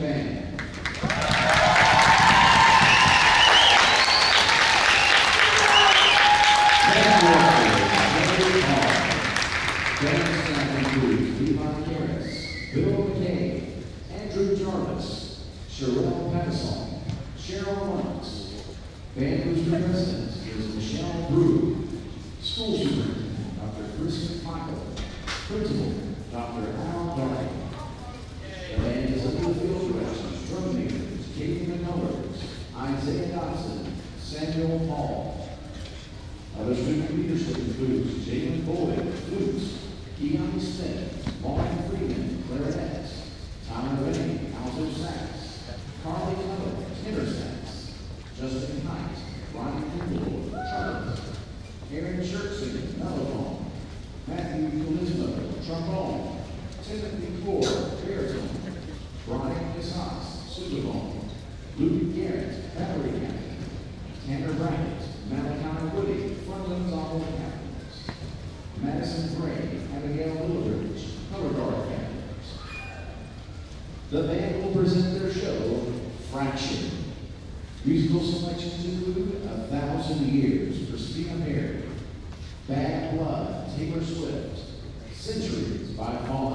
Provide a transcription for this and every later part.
Band. Sherelle Cheryl. Band Booster President is Michelle Brew. School Superintendent, Dr. Chris McMichael. Principal, Dr. Al Darling. The band is under the field directions, drum majors, Katie McCullers, Isaiah Dodson, Paul. Other student leadership includes Jalen Boyd, flutes, Keon Smith, Lauren Freeman, clarinets, Tyler Rennie, alto sax, Carly Tuttle, tenor sax, Justin Height, Ryan Kimble, trumpet, Aaron Schertz, mellophone, Matthew Colismo, trombone, Timothy Core, baritone, Brian Casas, sousaphone, Luke Garrett, battery captain, Tanner Brackett, The band will present their show, Fraction. Musical selections include A Thousand Years, Christina Perri, Bad Blood, Taylor Swift, Centuries by Paul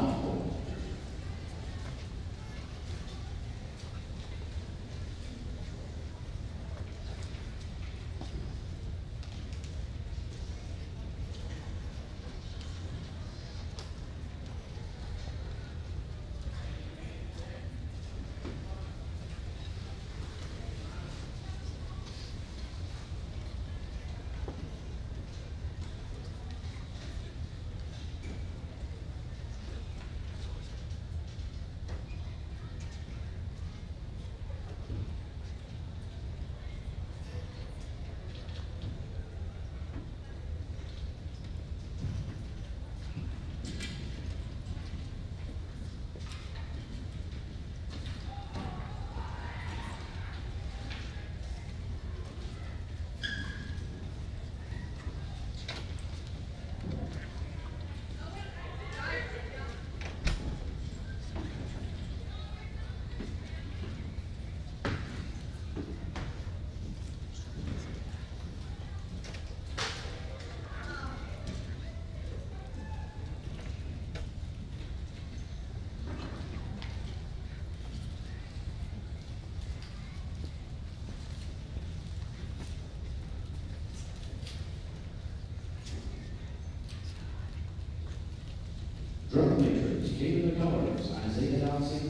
Drum majors, Katie McCullers, Isaiah Dodson,